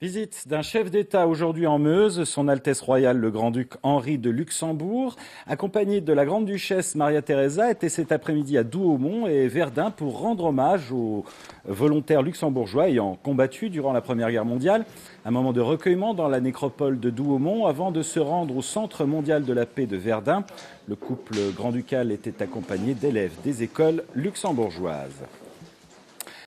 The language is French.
Visite d'un chef d'État aujourd'hui en Meuse, son Altesse royale le Grand-Duc Henri de Luxembourg, accompagné de la Grande-Duchesse Maria Theresa, était cet après-midi à Douaumont et Verdun pour rendre hommage aux volontaires luxembourgeois ayant combattu durant la Première Guerre mondiale. Un moment de recueillement dans la nécropole de Douaumont avant de se rendre au Centre mondial de la paix de Verdun. Le couple grand-ducal était accompagné d'élèves des écoles luxembourgeoises.